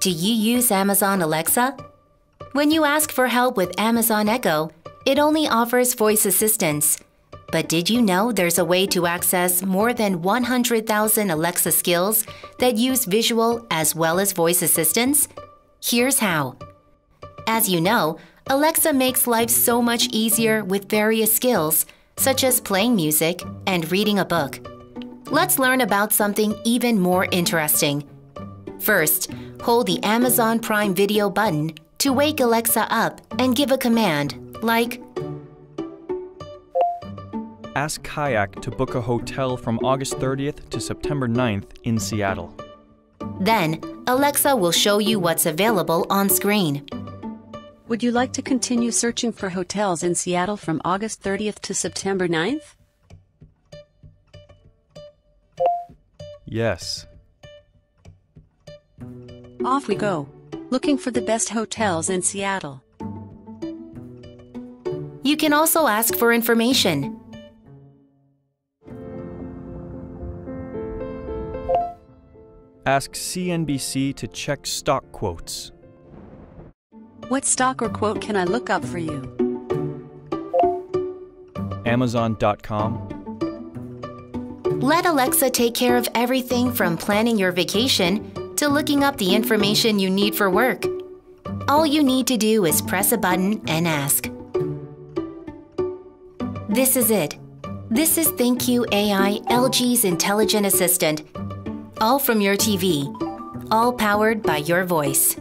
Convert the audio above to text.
Do you use Amazon Alexa? When you ask for help with Amazon Echo, it only offers voice assistance. But did you know there's a way to access more than 100,000 Alexa skills that use visual as well as voice assistance? Here's how. As you know, Alexa makes life so much easier with various skills, such as playing music and reading a book. Let's learn about something even more interesting. First, hold the Amazon Prime Video button to wake Alexa up and give a command, like Ask Kayak to book a hotel from August 30th to September 9th in Seattle. Then, Alexa will show you what's available on screen. Would you like to continue searching for hotels in Seattle from August 30th to September 9th? Yes. Off we go, looking for the best hotels in Seattle. You can also ask for information. Ask CNBC to check stock quotes. What stock or quote can I look up for you? Amazon.com. Let Alexa take care of everything from planning your vacation to looking up the information you need for work. All you need to do is press a button and ask. This is it. This is ThinQ AI, LG's intelligent assistant. All from your TV. All powered by your voice.